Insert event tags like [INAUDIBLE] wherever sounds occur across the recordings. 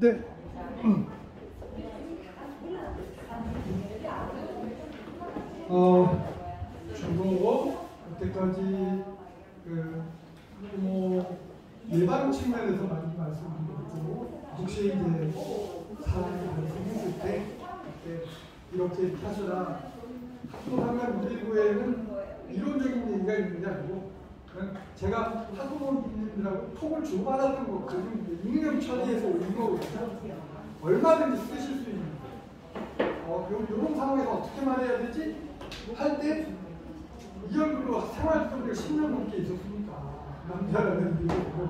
네. 어, 주로 그때까지 그, 뭐, 예방 측면에서 많이 말씀드렸고, 혹시 이제 사람이 발생했을 때, 이렇게 하셔라. 학부하면 119에는 이론적인 얘기가 있는 게 아니고, 제가 학부모님들하고 톡을 주고받았던 거, 그 익명 처리해서 올린 거거든요. 얼마든지 쓰실 수 있는. 어, 요, 요런 상황에서 어떻게 말해야 되지? 할 때 이 얼굴로 생활 속에 10년 넘게 있었으니까 남자라는 이유고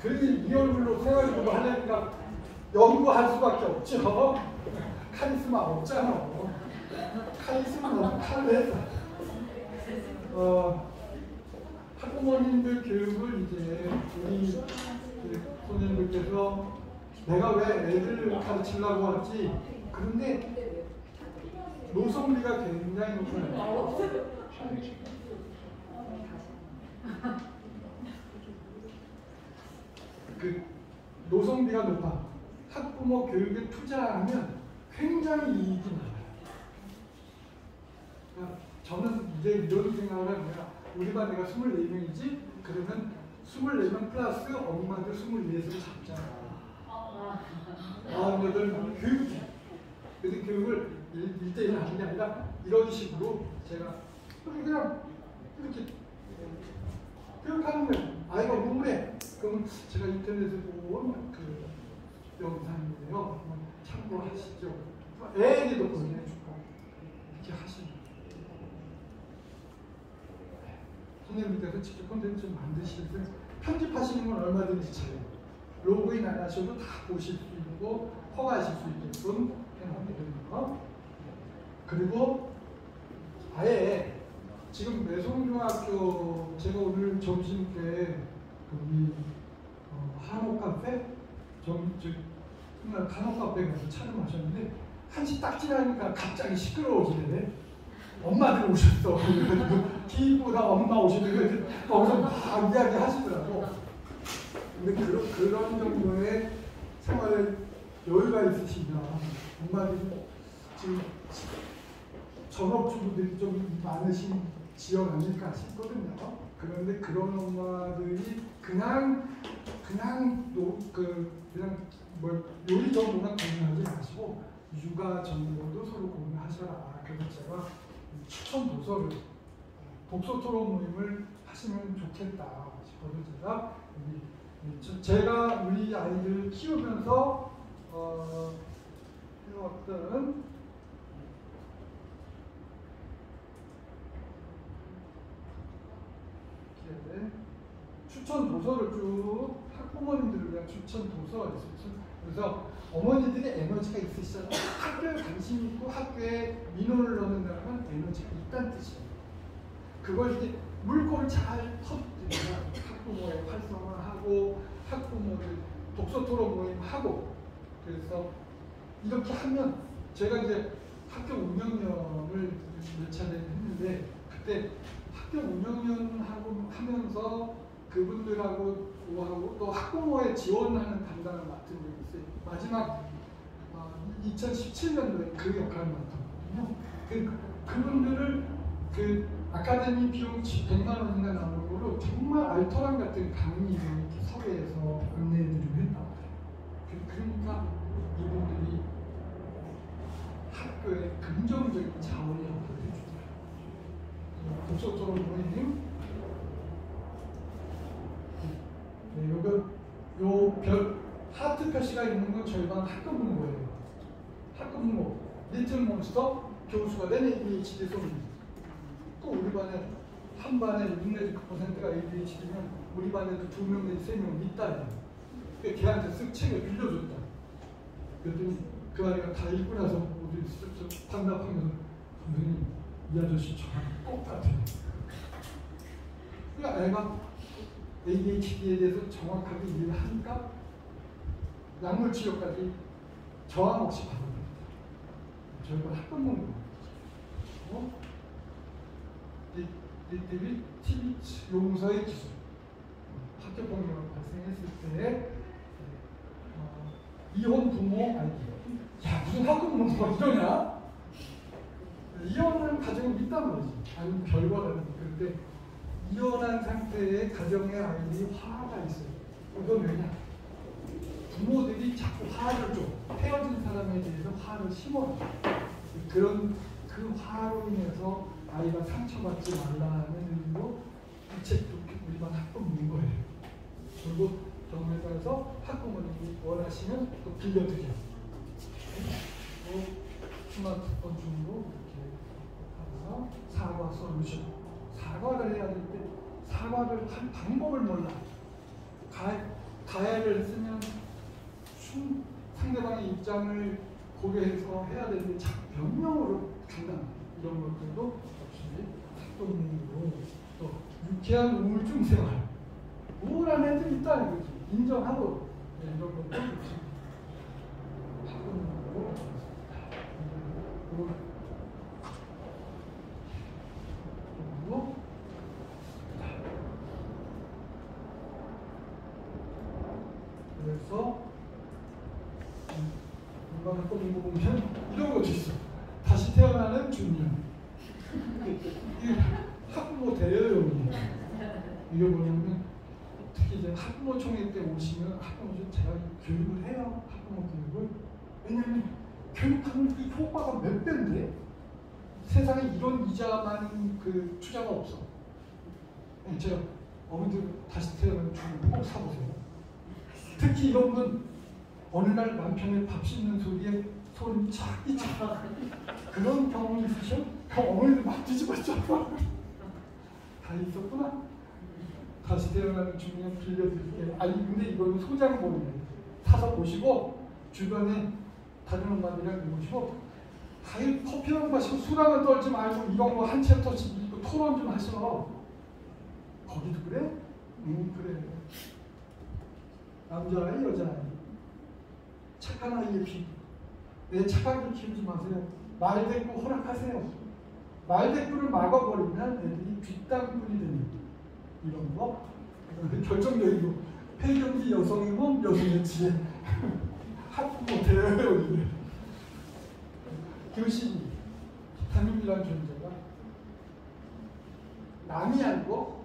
그러니 이 얼굴로 생활을 하려니까 연구할 수밖에 없죠. 카리스마 없잖아. 카리스마 너무 칼레. 어, 학부모님들 교육을 이제 우리 손님들께서 내가 왜 애들 가르치려고 하지? 그런데 노성비가 굉장히 높아요. 그 노성비가 높아. 학부모 교육에 투자하면 굉장히 이익이 많아요. 그러니까 저는 이제 이런 생각을 합니다. 우리 반 애가 24명이지? 그러면 24명 플러스 엄마들 24를 잡잖아. 마흔여덟 교육해. 그래서 교육을 일대일 하는 게 아니라 이런 식으로 제가 그냥 이렇게 교육하는 거예요. 아이가 우울해. 그러면 제가 인터넷에 보고 그 영상이에요. 참고하시죠. 애에게도 보내주고 이렇게 하시는 선생님께서 직접 콘텐츠 만드실 때 편집하시는 건 얼마든지 자유. 로그인 안 하셔도 다 보실 수 있고 허가하실 수 있게끔 해놓거든요. 그리고 아예 지금 매송중학교 제가 오늘 점심 때 거기 어, 한옥 카페 점즉 한옥 카페 가서 촬영하셨는데 한시 딱 지나니까 갑자기 시끄러워지네. 엄마들 오셨어. [LAUGHS] 기부다 엄마 오시는데 거기서 막 이야기 하시더라고. 근데 그런, 그런 정도의 생활에 여유가 있으시면 엄마들이 지금 전업주부들이 좀 많으신 지역 아닐까 싶거든요. 그런데 그런 엄마들이 그냥 그냥 노, 그 그냥 뭐 요리 정보만 공유하지 마시고 육아 정보도 서로 공유하셔라. 그래서 제가 추천 도서를 독서 토론 모임을 하시면 좋겠다. 싶어서 제가 제가 우리 아이들 키우면서 어, 해왔던 추천 도서를 쭉 학부모님들을 위한 추천 도서가 있어요. 그래서 어머니들이 에너지가 있으시잖아요. 학교에 관심 있고 학교에 민원을 넣는다는 건 에너지가 있다는 뜻이에요. 그걸 이제 물꼬를 잘 터뜨리면 학부모의 활성화하고 학부모들 독서 토론 모임 하고 그래서 이렇게 하면 제가 이제 학교 운영위원을 몇 차례 했는데 그때 학교 운영위원 하고 하면서 그분들하고 하고 또 학부모에 지원하는 담당을 맡은 적이 있어요. 마지막 어, 2017년도에 그 역할을 맡았거든요. 그, 그분들을 그 아카데미 비용 100만 원인가 나오는 거로 정말 알토란 같은 강의 이렇게 섭외해서 안내해드리고 말이에요. 그, 그러니까 이분들이 학교에 긍정적인 자원이 역할을 해주더라고요. 독서토론 모임 네, 요거 요별 하트 표시가 있는 건 저희 반 학급 문고예요. 학급 문고 리틀 몬스터 교수가 된 ADHD 소리. 또 우리 반에 한 반에 6 내지 9%가 ADHD면 우리 반에도 두 명 내지 세명 있다. 그 걔한테 쓱 책을 빌려줬다. 그랬더니 그 아이가 다 읽고 나서 우리 쓱쓱 반납하면서 선생님 이 아저씨 저랑 똑같아요. 그러니까 애가 ADHD에 대해서 정확하게 이해를 하니까 약물 치료까지 저항 없이 받아들입니다. 저희가 학급문고 어? 리티비 TV 용서의 기술 학교 폭력 발생했을 때 이혼 부모 아니 야 무슨 학부모 뭐 이러냐? 이혼한 가정이 있단 말이지. 아니 별거라는 그런데 이혼한 상태의 가정의 아이들이 화가 있어요. 그건 왜냐? 부모들이 자꾸 화를 줘. 헤어진 사람에 대해서 화를 심어요. 그런 그 화로 인해서 아이가 상처받지 말라는 의미로 이 책도 우리만 학부모인 거예요. 그리고 경우에 따라서 학부모님이 원하시면 또 빌려드려요. 또 스마트폰 중으로 이렇게 하나 사과 솔루션. 사과를 해야 될 때 사과를 할 방법을 몰라. 가, 가해를 쓰면 순, 상대방의 입장을 고려해서 해야 되는데 자꾸 변명으로 간다. 이런 것들도 역시 학부모님으로 또 유쾌한 우울증 생활. 우울한 애들이 있다는 거지. 인정하고 네, 이런 것도 학부모님으로 그리고 그리고 그래서 인간 학부모 보면 이런 것도 있어. 다시 태어나는 중년. 이게 학부모 대여용이에요. 이게 뭐냐면 특히 이제 학부모 총회 때 오시면 학부모 좀 제가 교육을 해요. 학부모 교육을. 왜냐면 교육하면 그 효과가 몇 배인데 세상에 이런 이자만 그 투자가 없어. 네, 제가 어머니들 다시 태어나는 중년 꼭 사보세요. 특히 이런 분 어느 날 남편의 밥 씹는 소리에 소리 착이 차. 그런 경험이 있으셔? 그 어머니도 막 뒤집어져. [LAUGHS] 다 있었구나. 다시 태어나는 중년 빌려드릴게요. 아니 근데 이거는 소장본이에요. 사서 보시고 주변에 다른 엄마들이랑 보시고 가히 커피만 마시고 술 한번 떨지 말고 이런 거 한 챕터씩 읽고 토론 좀 하셔. 거기도 그래? 응 그래. 남자아이 여자아이 착한 아이의 피. 내 착하게 키우지 마세요. 말대꾸 허락하세요. 말대꾸를 막아버리면 애들이 뒷땅꾼이 되는 이런 거. 결정적이고 폐경기 여성의 몸, 여성의 지혜. [LAUGHS] 학부모 대여요 이게. 교신이 비타민이라는 존재가 남이 알고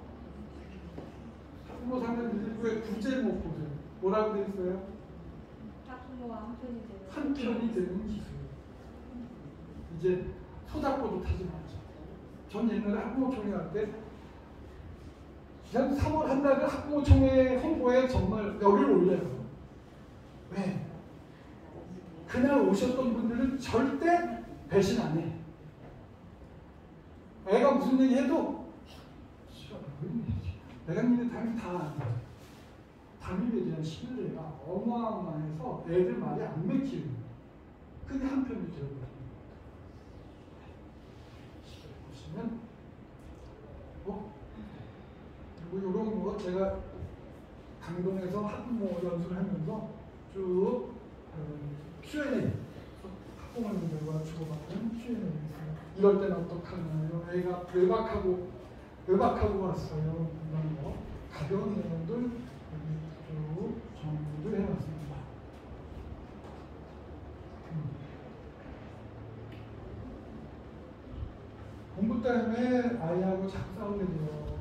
학부모 상담들이 왜 구제를 못 보세요? 뭐라고 돼 있어요? 학부모와 한 편이 되는 한 편이 되는 기술. 이제 소닥보도 타지 말자. 전 옛날에 학부모 총회 할때 그냥 3월 한 달에 학부모총회 홍보에 정말 열을 올려요. 왜? 그날 오셨던 분들은 절대 배신 안 해. 애가 무슨 얘기 해도 내가 믿는 당연히 다. 담임에 대한 신뢰가 어마어마해서 애들 말이 안 맥히는 거예요. 그게 한편이 되어버립니다. 보시면 어? 그리고 이런 거 제가 강동에서 학부모 연수를 하면서 쭉 음, Q&A 학부모님들과 주고받는 Q&A 있어요. 이럴 때는 어떡하나요? 애가 외박하고 외박하고 왔어요. 이런 거 가벼운 내용들 쭉 정리를 해봤습니다. 음. 공부 때문에 아이하고 자꾸 싸우게 돼요.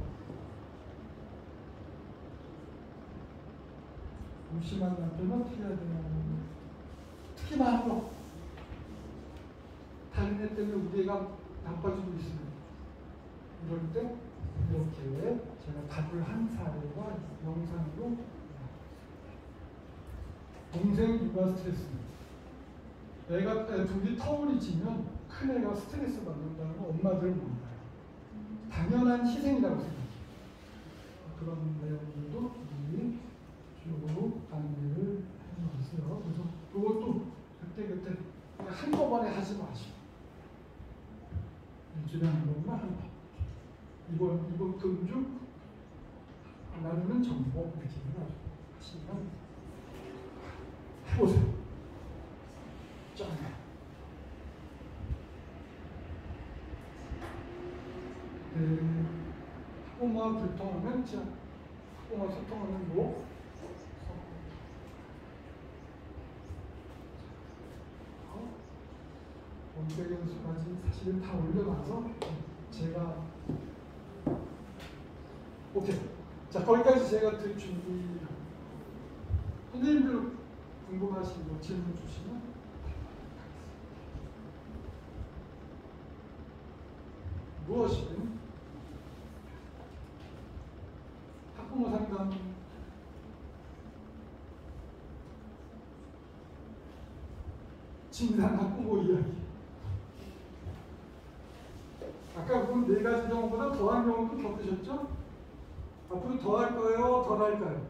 남편 어떻게 해야 되나. 특히 거. 다른 애 때문에 우리 애가 나빠지고 있으면 이럴 때 이렇게 제가 답을 한 사례가 영상으로 동생 육아 스트레스. 애가 둘이 터울이 지면 큰 애가 스트레스 받는다는 거 엄마들은 몰라요. 당연한 희생이라고 생각해요. 그런 내용들도 쭉 안내를 해놨어요. 그래서 그것도 그때 그때 한꺼번에 하지 마시고 일주일에 한 번만 한 번. 이번 이번 금주 나누는 정보 이렇게 하시면 해보세요. 짠. 네. 학부모와 불통하면 자 학부모와 소통하는 뭐 500연 수까지 사실은 다 올려놔서 제가 오케이. 자 거기까지 제가 드 준비. 선생님들 궁금하신 거 질문 주시면 무엇이든 학부모 상담. 진상 학부모 이야기 본네 가지 경우보다 더한 경우도 겪으셨죠? 앞으로 더 할 거예요? 덜 할까요?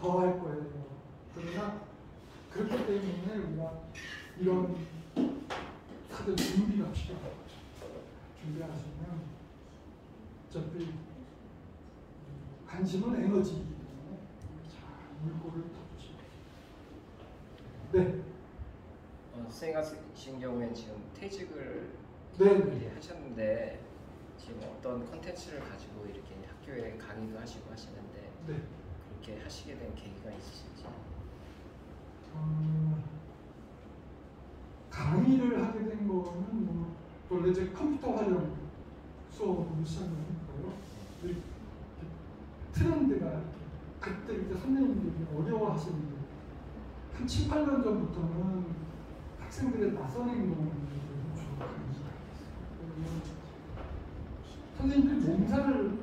더 할 거예요. 그러나 그렇기 때문에 우리가 이런 사전 준비가 필요하죠. 준비하시면 어차피 관심은 에너지이기 때문에 잘 물꼬를 타주시고 네, 어, 선생님 같은 경우에는 지금 퇴직을 네, 네. 하셨는데 지금 어떤 컨텐츠를 가지고 이렇게 학교에 강의도 하시고 하시는데 네. 그렇게 하시게 된 계기가 있으신지 어, 강의를 하게 된 거는 뭐 원래 제 컴퓨터 활용 수업으로 시작했고요. 이 트렌드가 그때 이제 선생님들이 어려워하시는 게한 7, 8년 전부터는 학생들의 나선 행동을. 선생님들이 몸살을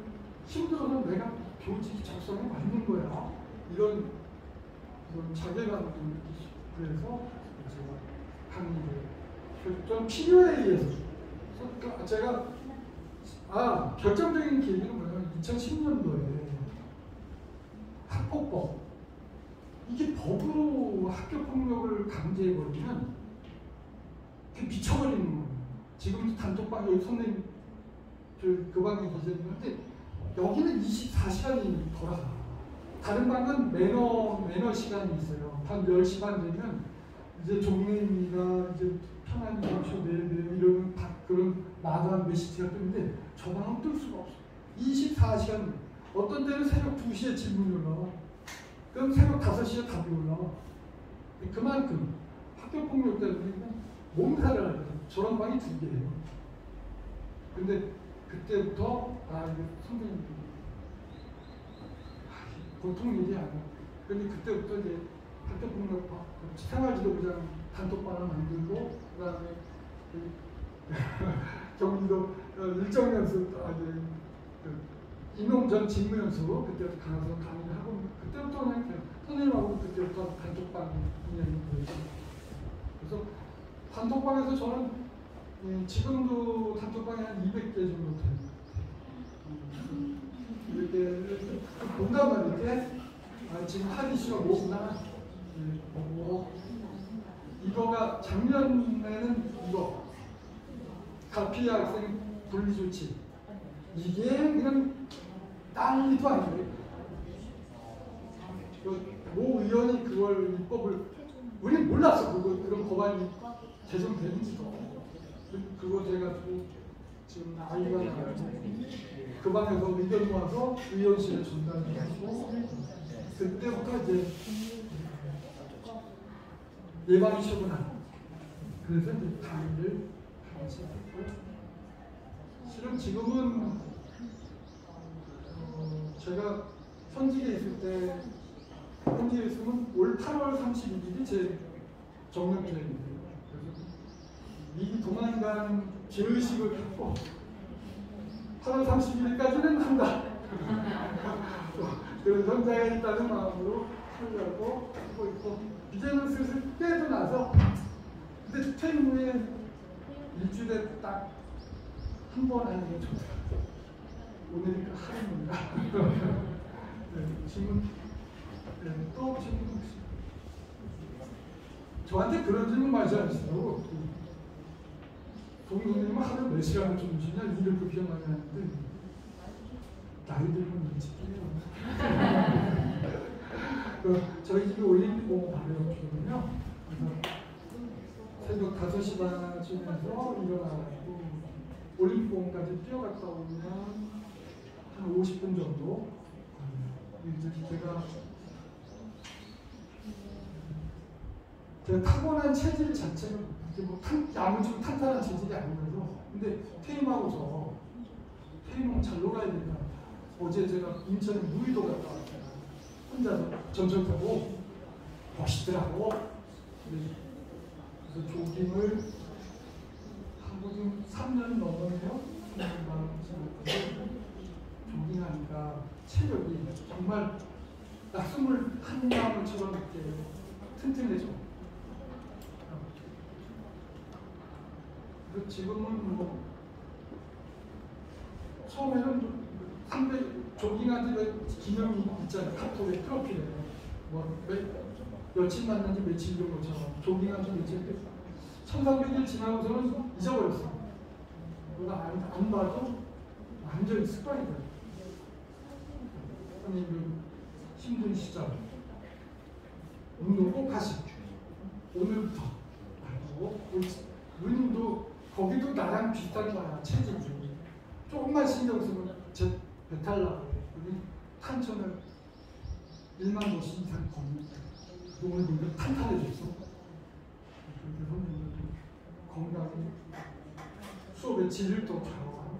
힘들어서 내가 교직 적성에 맞는 거야. 이런 이런 자괴감도 느끼시고 그래서 제가 강의를 그- 좀 필요에 의해서 그래서 그 제가 아 결정적인 계기는 뭐냐면 2010년도에 학폭법 이게 법으로 학교 폭력을 강제해 버리면 그게 미쳐버리는 거예요. 지금도 단톡방 여기 선생님 저그 방에 계셨는데 여기는 24시간이 돌아가. 다른 방은 매너 매너 시간이 있어요. 한 10시 반 되면 이제 종례입니다. 이제 편안히 잠시 내려내요. 이러면 다 그런 마다한 메시지가 뜨는데 저 방은 뜰 수가 없어. 24시간 어떤 때는 새벽 2시에 질문이 올라와. 그럼 새벽 5시에 답이 올라와. 그만큼 학교 폭력 때문에 몸살을 하거든. 저런 방이 두 개예요. 근데 그때부터 아 이게 선생님들이 아, 보통 일이 아니야. 근데 그때부터 이제 학교 폭력파 생활지도부장 단톡방을 만들고 그다음에 그 [LAUGHS] 경기도 어, 일정 연수 아니 그 임용 전 직무 연수 그때부터 가서 강의를 하고 그때부터 그냥 선생님하고 그때부터 단톡방 운영이 되죠. 그래서 단톡방에서 저는 예, 지금도 단톡방에 한 200개 정도. 음, 이렇게, 본단 말이지. 아, 지금 한 이슈가 뭐구나. 예, 뭐, 이거가 작년에는 이거. 가피 학생 분리조치. 이게 그냥 난리도 아니에요. 그모 의원이 그걸 입법을 우리 몰랐어 그거 그런 법안이 제정되는지도 그- 그거 돼가지고 지금 아이가 나가지고 그 방에서 의견 모아서 의원실에 전달해가지고 그때부터 이제 예방이 처분한 그래서 이제 강의를 하기 시작했고 실은 지금은 어, 제가 현직에 있을 때 현직에 있으면 올 8월 31일이 제. 그래서 도망간 죄의식을 갖고 8월 31일까지는 한다. [LAUGHS] 그런 현장에 있다는 마음으로 하려고 하고 있고 이제는 슬슬 깨도 나서 근데 퇴임 후에 일주일에 딱 한 번 하는 게 좋더라고요. 오늘이 그 하루입니다. [LAUGHS] 네, 질문 네, 또 질문 혹시 저한테 그런 질문 많이 하시더라고. 동생님은 하루 몇 시간을 주무시냐 일을 그렇게 많이 하는데 나이 들면 눈치띄요. 그 저희 집이 올림픽 공원 바로 옆이거든요. 새벽 5시 반쯤에서 일어나가지고 올림픽 공원까지 뛰어갔다 오면 한 50분 정도. 이제 제가 제가 타고난 체질 자체가 이게 뭐 탄, 아무 좀 탄탄한 체질이 아니라서 근데 퇴임하고서 퇴임은 잘 놀아야 된다. 어제 제가 인천에 무의도 갔다 왔어요. 혼자서 전철 타고 멋있더라고. 네. 그래서 조깅을 하고 좀 3년 넘었네요. 3년 넘었는데 조깅하니까 체력이 정말 낙수물 한 나무처럼 이렇게 튼튼해져. 그리고 지금은 뭐 처음에는 300 조깅한 지 기념이 있잖아요. 카톡에 프로필에 뭐 몇, 며칠 만난지 며칠 정도처럼 조깅한 지 며칠 1300일 지나고서는 잊어버렸어. 누가 안, 안 봐도 완전히 습관이 돼. 아니 그 힘든 시절 운동 꼭 하십시오. 오늘부터 하고 누님도 거기도 나랑 비슷한 거야 체질이 조금만 신경 쓰면 제 배탈 나고 우리 탄천을 1만 50 이상 걷는다. 오늘 보니까 탄탄해졌어. 그렇게 선생님도 건강히 수업의 질을 또 좌우하고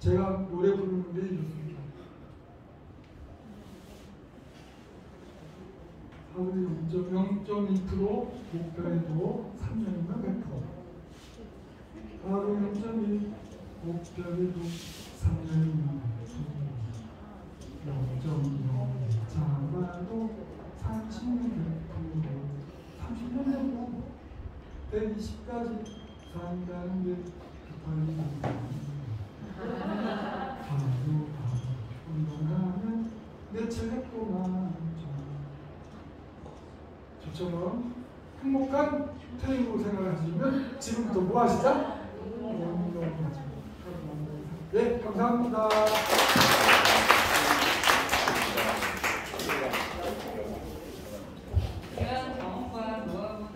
제가 노래 부르는 게 이렇습니다. 하루에 0.2% 목표에도 3년이면 100%. 하루 0.1 목표에도 3년이면 0.0 잡아도 30년 30년 정도 120까지 산다는 게 급한 하루 운동하면 며칠 동안 저처럼 행복한 트레이닝으로 생각하시면 지금부터 뭐? 운동하죠. 네, 감사합니다.